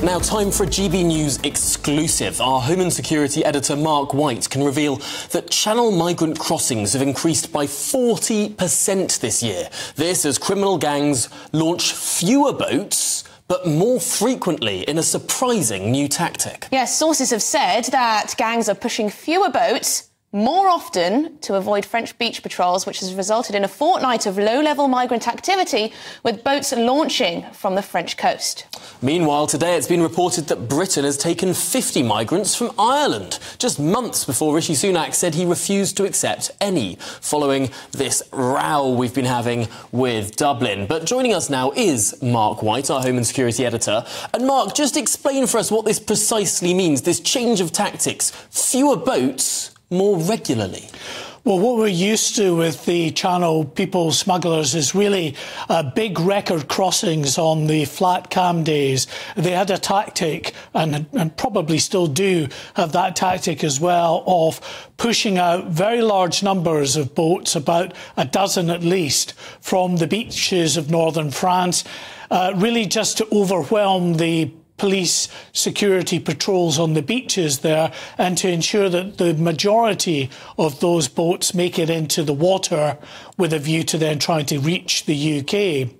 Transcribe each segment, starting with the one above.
Now, time for a GB News exclusive. Our Home and Security editor Mark White can reveal that Channel migrant crossings have increased by 40% this year. This as criminal gangs launch fewer boats but more frequently in a surprising new tactic. Yes, sources have said that gangs are pushing fewer boats more often to avoid French beach patrols, which has resulted in a fortnight of low level migrant activity with boats launching from the French coast. Meanwhile, today it's been reported that Britain has taken 50 migrants from Ireland, just months before Rishi Sunak said he refused to accept any, following this row we've been having with Dublin. But joining us now is Mark White, our Home and Security Editor. And Mark, just explain for us what this precisely means this change of tactics, fewer boats more regularly? Well, what we're used to with the channel people smugglers is really uh, big record crossings on the flat cam days. They had a tactic, and, and probably still do have that tactic as well, of pushing out very large numbers of boats, about a dozen at least, from the beaches of northern France, uh, really just to overwhelm the police security patrols on the beaches there and to ensure that the majority of those boats make it into the water with a view to then trying to reach the UK.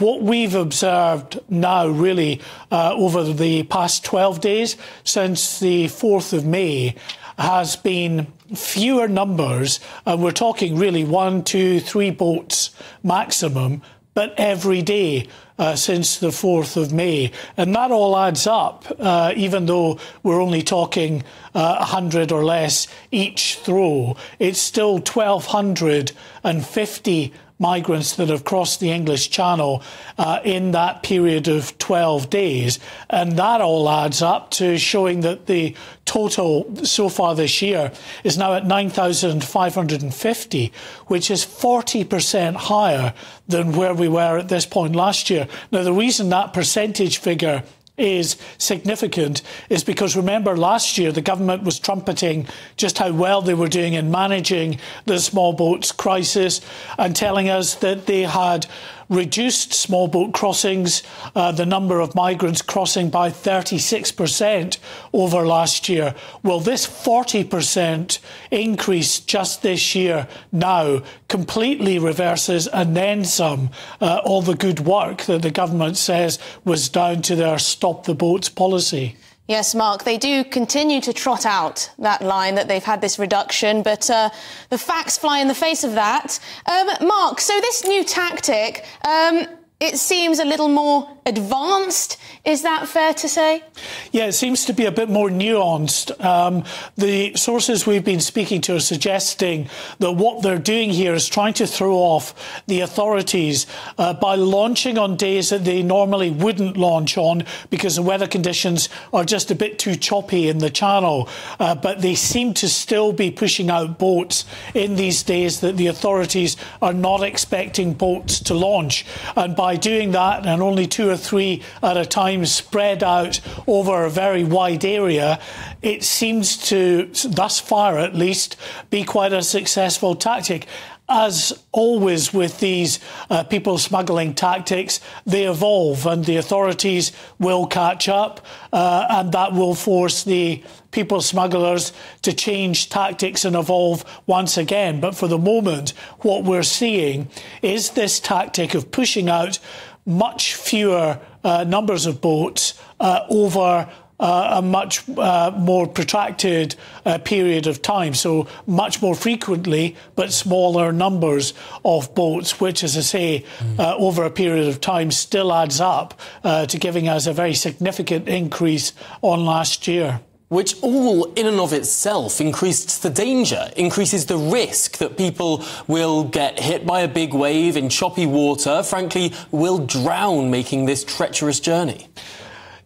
What we've observed now, really, uh, over the past 12 days since the 4th of May, has been fewer numbers, and we're talking really one, two, three boats maximum, but every day uh, since the 4th of May. And that all adds up, uh, even though we're only talking uh, 100 or less each throw. It's still 1,250 migrants that have crossed the English Channel uh, in that period of 12 days. And that all adds up to showing that the total so far this year is now at 9,550, which is 40% higher than where we were at this point last year. Now, the reason that percentage figure is significant is because remember last year the government was trumpeting just how well they were doing in managing the small boats crisis and telling us that they had reduced small boat crossings, uh, the number of migrants crossing by 36% over last year. Well, this 40% increase just this year now completely reverses and then some uh, all the good work that the government says was down to their stop the boats policy. Yes, Mark, they do continue to trot out that line that they've had this reduction, but uh, the facts fly in the face of that. Um, Mark, so this new tactic, um, it seems a little more advanced. Is that fair to say? Yeah, it seems to be a bit more nuanced. Um, the sources we've been speaking to are suggesting that what they're doing here is trying to throw off the authorities uh, by launching on days that they normally wouldn't launch on because the weather conditions are just a bit too choppy in the channel. Uh, but they seem to still be pushing out boats in these days that the authorities are not expecting boats to launch. And by doing that, and only two or three at a time spread out over a very wide area, it seems to, thus far at least, be quite a successful tactic as always with these uh, people smuggling tactics, they evolve and the authorities will catch up, uh, and that will force the people smugglers to change tactics and evolve once again. But for the moment, what we're seeing is this tactic of pushing out much fewer uh, numbers of boats uh, over uh, a much uh, more protracted uh, period of time. So, much more frequently, but smaller numbers of boats, which, as I say, mm. over a period of time still adds up uh, to giving us a very significant increase on last year which all in and of itself increases the danger, increases the risk that people will get hit by a big wave in choppy water, frankly, will drown making this treacherous journey.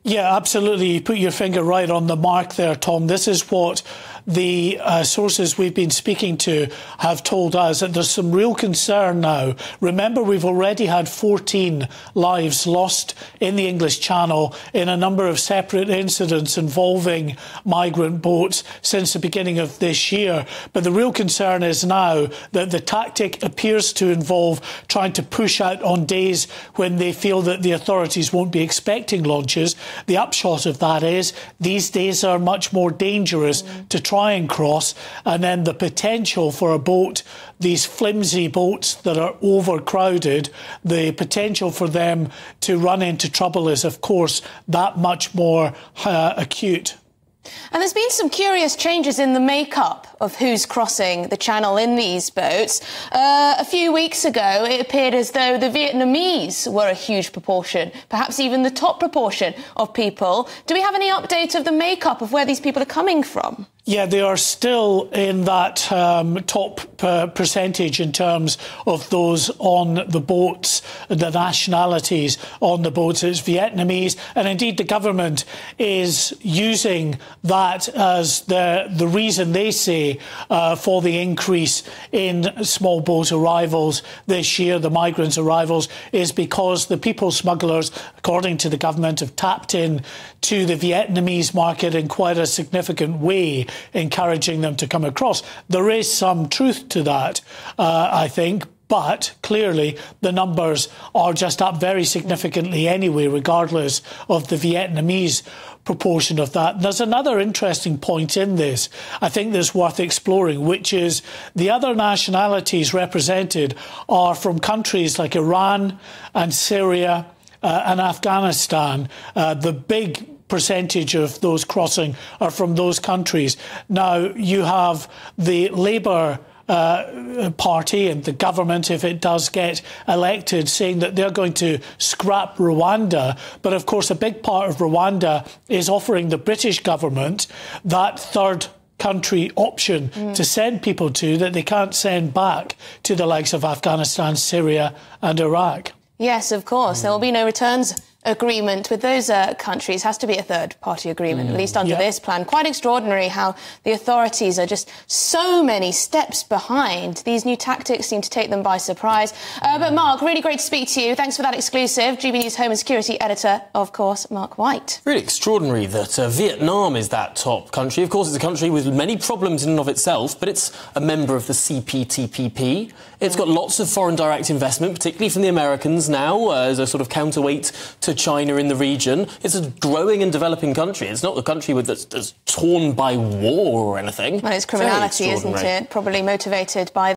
Yeah, absolutely. You put your finger right on the mark there, Tom. This is what the uh, sources we've been speaking to have told us that there's some real concern now. Remember, we've already had 14 lives lost in the English Channel in a number of separate incidents involving migrant boats since the beginning of this year. But the real concern is now that the tactic appears to involve trying to push out on days when they feel that the authorities won't be expecting launches. The upshot of that is these days are much more dangerous mm. to try and cross, and then the potential for a boat, these flimsy boats that are overcrowded, the potential for them to run into trouble is, of course, that much more uh, acute. And there's been some curious changes in the makeup of who's crossing the channel in these boats. Uh, a few weeks ago, it appeared as though the Vietnamese were a huge proportion, perhaps even the top proportion of people. Do we have any update of the makeup of where these people are coming from? Yeah, they are still in that um, top uh, percentage in terms of those on the boats, the nationalities on the boats. It's Vietnamese, and indeed the government is using that as the the reason they say uh, for the increase in small boat arrivals this year, the migrants' arrivals, is because the people smugglers, according to the government, have tapped in to the Vietnamese market in quite a significant way encouraging them to come across. There is some truth to that, uh, I think, but clearly the numbers are just up very significantly anyway, regardless of the Vietnamese proportion of that. There's another interesting point in this, I think that's worth exploring, which is the other nationalities represented are from countries like Iran and Syria uh, and Afghanistan. Uh, the big percentage of those crossing are from those countries. Now, you have the Labour uh, party and the government, if it does get elected, saying that they're going to scrap Rwanda. But of course, a big part of Rwanda is offering the British government that third country option mm. to send people to that they can't send back to the likes of Afghanistan, Syria, and Iraq. Yes, of course. Mm. There will be no returns agreement with those uh, countries has to be a third party agreement, mm. at least under yeah. this plan. Quite extraordinary how the authorities are just so many steps behind. These new tactics seem to take them by surprise. Uh, but Mark, really great to speak to you. Thanks for that exclusive. GB News Home and Security Editor, of course, Mark White. Really extraordinary that uh, Vietnam is that top country. Of course, it's a country with many problems in and of itself, but it's a member of the CPTPP. It's got lots of foreign direct investment, particularly from the Americans now, uh, as a sort of counterweight to China in the region. It's a growing and developing country. It's not the country that's, that's torn by war or anything. Well, it's criminality, isn't it? Probably motivated by